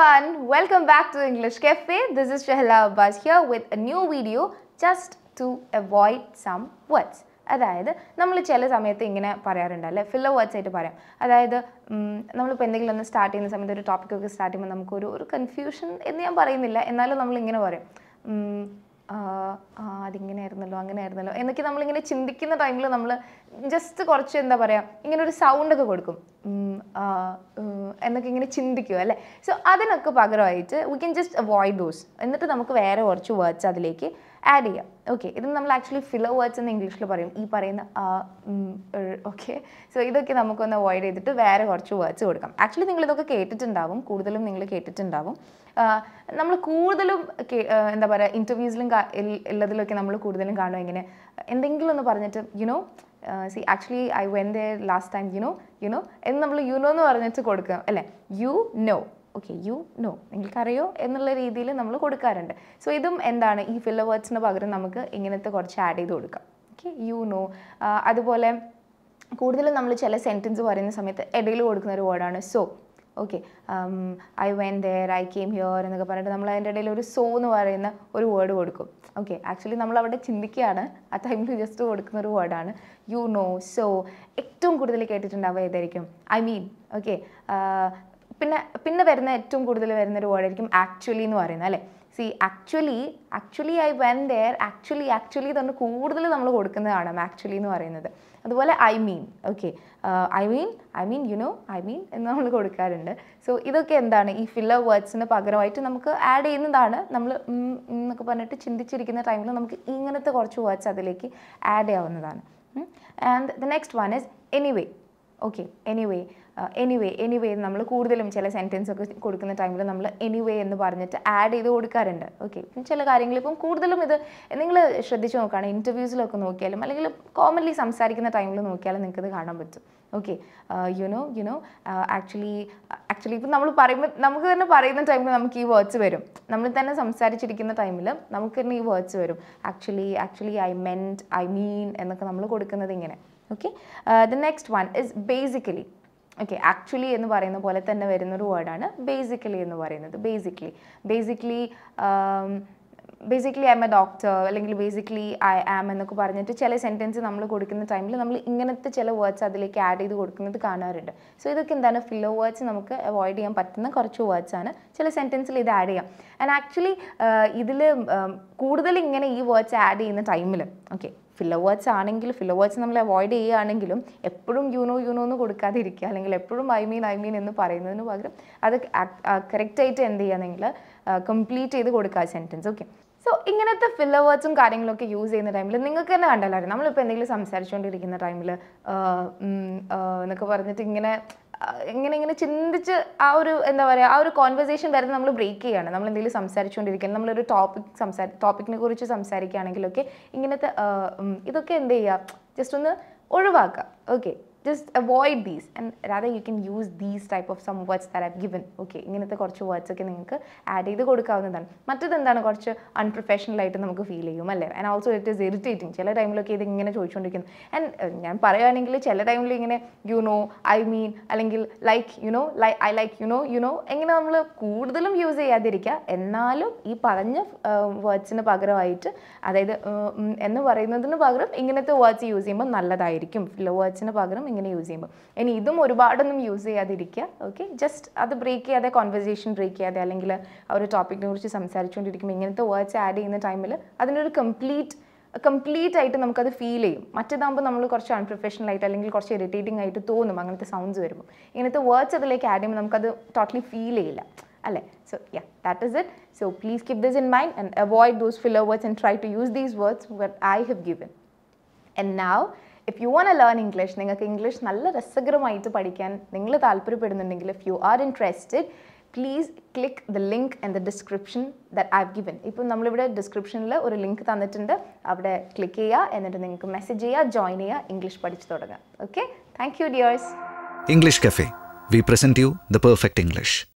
everyone, welcome back to English Cafe. This is Shahla Abbas here with a new video just to avoid some words. അതായത് നമ്മൾ ചില സമയത്ത് ഇങ്ങനെ പറയാറുണ്ട് അല്ലേ? ഫില്ലർ വേർഡ്സ് ആയിട്ട് പറയാം. അതായത് നമ്മളിപ്പോൾ എന്തെങ്കിലും ഒന്ന് സ്റ്റാർട്ട് ചെയ്യുന്ന സമയത്ത് ഒരു ടോപ്പിക്കൊക്കെ സ്റ്റാർട്ട് ചെയ്യുമ്പോൾ നമുക്കൊരു ഒരു കൺഫ്യൂഷൻ എന്ന് ഞാൻ പറയുന്നില്ല. എന്നാലും നമ്മൾ ഇങ്ങനെ പറയും. ഉം, ആയിരുന്നല്ലോ അങ്ങനെ ആയിരുന്നല്ലോ എന്നൊക്കെ നമ്മളിങ്ങനെ ചിന്തിക്കുന്ന ടൈമിൽ നമ്മൾ ജസ്റ്റ് കുറച്ച് എന്താ പറയുക ഇങ്ങനെ ഒരു സൗണ്ട് ഒക്കെ കൊടുക്കും. എന്നൊക്കെ ഇങ്ങനെ ചിന്തിക്കുക അല്ലേ? സോ അതിനൊക്കെ പകരമായിട്ട് we can just avoid those എന്നിട്ട് നമുക്ക് വേറെ കുറച്ച് വേർഡ്സ് അതിലേക്ക് ആഡ് ചെയ്യാം. ഓക്കെ ഇത് നമ്മൾ ആക്ച്വലി ഫിലോ വേർഡ്സ് എന്ന് ഇംഗ്ലീഷിൽ പറയും. ഈ പറയുന്ന ഓക്കെ സോ ഇതൊക്കെ നമുക്കൊന്ന് അവോയ്ഡ് ചെയ്തിട്ട് വേറെ കുറച്ച് വേർഡ്സ് കൊടുക്കാം. ആക്ച്വലി നിങ്ങൾ ഇതൊക്കെ കേട്ടിട്ടുണ്ടാവും. കൂടുതലും നിങ്ങൾ കേട്ടിട്ടുണ്ടാവും. നമ്മൾ കൂടുതലും എന്താ പറയുക ഇന്റർവ്യൂസിലും ഉള്ളതിലൊക്കെ നമ്മൾ കൂടുതലും കാണും. ഇങ്ങനെ എന്തെങ്കിലും ഒന്ന് പറഞ്ഞിട്ട് you know see actually I when the last time you know you know എന്ന് നമ്മൾ യുനോ എന്ന് പറഞ്ഞിട്ട് കൊടുക്കാം. അല്ലേ? You know okay you know നിങ്ങൾക്കറിയോ എന്നുള്ള രീതിയിൽ നമ്മൾ കൊടുക്കാറുണ്ട്. സോ ഇതും എന്താണ്? ഈ ഫില്ലർ വേർഡ്സിന് പകരം നമുക്ക് ഇങ്ങനത്തെ കുറച്ച് ആഡ് ചെയ്ത് കൊടുക്കാം. ഓക്കെ യു നോ അതുപോലെ കൂടുതലും നമ്മൾ ചില സെന്റൻസ് പറയുന്ന സമയത്ത് ഇടയിൽ കൊടുക്കുന്ന ഒരു വേർഡാണ് so okay I when there I came here എന്നൊക്കെ പറഞ്ഞിട്ട് നമ്മൾ അതിന്റെ ഇടയിൽ ഒരു സോ എന്ന് പറയുന്ന ഒരു വേർഡ് കൊടുക്കും. ഓക്കെ ആക്ച്വലി നമ്മൾ അവിടെ ചിന്തിക്കുകയാണ്. ആ ടൈമിൽ ജസ്റ്റ് കൊടുക്കുന്ന ഒരു വേർഡാണ് യു നോ സോ ഏറ്റവും കൂടുതൽ കേട്ടിട്ടുണ്ടാവുക ഏതായിരിക്കും? ഐ മീൻ ഓക്കെ പിന്നെ പിന്നെ വരുന്ന ഏറ്റവും കൂടുതൽ വരുന്ന ഒരു വേർഡായിരിക്കും ആക്ച്വലി എന്ന് പറയുന്നത് അല്ലേ? See actually actually I when there actually actually തന്നെ കൂടുതൽ നമ്മൾ കൊടുക്കുന്നതാണ് ആക്ച്വലി എന്ന് പറയുന്നത്. അതുപോലെ I mean okay I mean I mean you know I mean എന്ന് നമ്മൾ കൊടുക്കാറുണ്ട്. സോ ഇതൊക്കെ എന്താണ്? ഈ ഫില്ലർ വേർഡ്സിന് പകരമായിട്ട് നമുക്ക് ആഡ് ചെയ്യുന്നതാണ്. നമ്മൾ എന്നൊക്കെ പറഞ്ഞിട്ട് ചിന്തിച്ചിരിക്കുന്ന ടൈമിൽ നമുക്ക് ഇങ്ങനത്തെ കുറച്ച് വേർഡ്സ് അതിലേക്ക് ആഡ് ചെയ്യാവുന്നതാണ്. And the next one is anyway okay anyway anyway anyway നമ്മൾ കൂടുതലും ചില സെന്റൻസ് ഒക്കെ കൊടുക്കുന്ന ടൈമിൽ നമ്മൾ എനിവേ എന്ന് പറഞ്ഞിട്ട് ആഡ് ചെയ്ത് കൊടുക്കാറുണ്ട്. ഓക്കെ ചില കാര്യങ്ങൾ ഇപ്പം കൂടുതലും ഇത് നിങ്ങൾ ശ്രദ്ധിച്ച് നോക്കുകയാണ് ഇന്റർവ്യൂസിലൊക്കെ നോക്കിയാലും അല്ലെങ്കിൽ കോമൺലി സംസാരിക്കുന്ന ടൈമിൽ നോക്കിയാലും നിങ്ങൾക്ക് ഇത് കാണാൻ പറ്റും. Okay you know you know actually actually ഇപ്പം നമ്മൾ പറയുമ്പോൾ നമുക്ക് തന്നെ പറയുന്ന ടൈമിൽ നമുക്ക് ഈ വേർഡ്സ് വരും. നമ്മൾ തന്നെ സംസാരിച്ചിരിക്കുന്ന ടൈമിൽ നമുക്ക് തന്നെ ഈ വേർഡ്സ് വരും. Actually actually I meant I mean എന്നൊക്കെ നമ്മൾ കൊടുക്കുന്നത് ഇങ്ങനെ. Okay the next one is basically okay actually എന്ന് പറയുന്ന പോലെ തന്നെ വരുന്നൊരു വേർഡാണ് ബേസിക്കലി എന്ന് പറയുന്നത്. Basically basically basically I am a doctor അല്ലെങ്കിൽ ബേസിക്കലി ഐ ആം എന്നൊക്കെ പറഞ്ഞിട്ട് ചില സെന്റൻസ് നമ്മൾ കൊടുക്കുന്ന ടൈമിൽ നമ്മൾ ഇങ്ങനത്തെ ചില വേർഡ്സ് അതിലേക്ക് ആഡ് ചെയ്ത് കൊടുക്കുന്നത് കാണാറുണ്ട്. സോ ഇതൊക്കെ എന്താണ് ഫില്ലോ വേർഡ്സ് നമുക്ക് അവോയ്ഡ് ചെയ്യാൻ പറ്റുന്ന കുറച്ച് വേർഡ്സ് ആണ്. ചില സെന്റൻസിൽ ഇത് ആഡ് ചെയ്യാം. ആൻഡ് ആക്ച്വലി ഇതിൽ കൂടുതൽ ഇങ്ങനെ ഈ വേർഡ്സ് ആഡ് ചെയ്യുന്ന ടൈമിൽ ഓക്കെ ഫില്ലർ വേർഡ്സ് ആണെങ്കിൽ ഫില്ലർ വേർഡ്സ് നമ്മൾ അവോയ്ഡ് ചെയ്യുകയാണെങ്കിലും എപ്പോഴും യൂണോ യൂണോ എന്ന് കൊടുക്കാതിരിക്കുക. അല്ലെങ്കിൽ എപ്പോഴും ഐ മീൻ ഐ മീൻ എന്ന് പറയുന്നതിന് പകരം അത് കറക്റ്റായിട്ട് എന്ത് ചെയ്യുകയാണെങ്കിൽ കംപ്ലീറ്റ് ചെയ്ത് കൊടുക്കുക സെന്റൻസ് ഓക്കെ സോ ഇങ്ങനത്തെ ഫില്ലർ വേർഡ്സും കാര്യങ്ങളൊക്കെ യൂസ് ചെയ്യുന്ന ടൈമിൽ നിങ്ങൾക്ക് തന്നെ കണ്ടല്ലായിരുന്നു നമ്മളിപ്പോൾ എന്തെങ്കിലും സംസാരിച്ചുകൊണ്ടിരിക്കുന്ന ടൈമിൽ എന്നൊക്കെ പറഞ്ഞിട്ട് ഇങ്ങനെ ഇങ്ങനെ ഇങ്ങനെ ചിന്തിച്ച് ആ ഒരു എന്താ പറയുക ആ ഒരു കോൺവെർസേഷൻ വരുന്നത് നമ്മൾ ബ്രേക്ക് ചെയ്യാണ്. നമ്മൾ എന്തെങ്കിലും സംസാരിച്ചുകൊണ്ടിരിക്കുകയാണ് നമ്മളൊരു ടോപ്പിക് സംസാരി ടോപ്പിക്കിനെ കുറിച്ച് സംസാരിക്കുകയാണെങ്കിലൊക്കെ ഇങ്ങനത്തെ ഇതൊക്കെ എന്ത് ചെയ്യുക ജസ്റ്റ് ഒന്ന് ഒഴിവാക്കുക okay just avoid these and rather you can use these type of some words that have given okay ഇങ്ങനത്തെ കുറച്ച് വേർഡ്സ് ഒക്കെ നിങ്ങൾക്ക് ആഡ് ചെയ്ത് കൊടുക്കാവുന്നതാണ്. മറ്റത് എന്താണ്? കുറച്ച് അൺപ്രൊഫഷണൽ ആയിട്ട് നമുക്ക് ഫീൽ ചെയ്യും അല്ലേ? And also it is irritating ചില ടൈമിലൊക്കെ ഇത് ഇങ്ങനെ ചോദിച്ചുകൊണ്ടിരിക്കുന്നു ആൻഡ് ഞാൻ പറയുകയാണെങ്കിൽ ചില ടൈമിൽ ഇങ്ങനെ യു നോ ഐ മീൻ അല്ലെങ്കിൽ like you know like I like you know you know എങ്ങനെ നമ്മൾ കൂടുതലും യൂസ് ചെയ്യാതിരിക്കുക. എന്നാലും ഈ പറഞ്ഞ വേർഡ്സിന് പകരമായിട്ട് അതായത് എന്ന് പറയുന്നതിന് പകരം ഇങ്ങനത്തെ വേർഡ്സ് യൂസ് ചെയ്യുമ്പോൾ നല്ലതായിരിക്കും. ഫില്ലോ വേർഡ്സിന് പകരം ഇങ്ങനെ യൂസ് ചെയ്യുമ്പോൾ ഇനി ഇതും ഒരുപാടൊന്നും യൂസ് ചെയ്യാതിരിക്കുക ഓക്കെ ജസ്റ്റ് അത് ബ്രേക്ക് ചെയ്യാതെ കോൺവെർസേഷൻ ബ്രേക്ക് ചെയ്യാതെ അല്ലെങ്കിൽ ആ ഒരു ടോപ്പിക്കിനെ കുറിച്ച് സംസാരിച്ചുകൊണ്ടിരിക്കുമ്പോൾ ഇങ്ങനത്തെ വേർഡ്സ് ആഡ് ചെയ്യുന്ന ടൈമിൽ അതിനൊരു കംപ്ലീറ്റ് കംപ്ലീറ്റ് ആയിട്ട് നമുക്കത് ഫീൽ ചെയ്യും. മറ്റേതാകുമ്പോൾ നമ്മൾ കുറച്ച് അൺപ്രൊഫഷണൽ ആയിട്ട് അല്ലെങ്കിൽ കുറച്ച് ഇറിറ്റേറ്റിംഗ് ആയിട്ട് തോന്നും അങ്ങനത്തെ സൗണ്ട്സ് വരുമ്പോൾ ഇങ്ങനത്തെ വേർഡ്സ് അതിലേക്ക് ആഡ് ചെയ്യുമ്പോൾ നമുക്കത് ടോട്ടലി ഫീൽ ചെയ്യില്ല അല്ലേ? So yeah that is it so please keep this in mind and avoid those filler words and try to use these words what I have given and now if you want learn English നിങ്ങൾക്ക് English നല്ല രസകരമായിട്ട് പഠിക്കാൻ നിങ്ങൾ താല്പര്യപ്പെടുന്നുണ്ടെങ്കിൽ if you are interested please click the link in the description that I've given ഇപ്പം നമ്മളിവിടെ ഡിസ്ക്രിപ്ഷനിൽ ഒരു link തന്നിട്ടുണ്ട്. അവിടെ ക്ലിക്ക് ചെയ്യുക എന്നിട്ട് നിങ്ങൾക്ക് മെസ്സേജ് ചെയ്യുക ജോയിൻ ചെയ്യുക ഇംഗ്ലീഷ് പഠിച്ചു തുടങ്ങുക okay thank you dears English Cafe we present you the perfect English.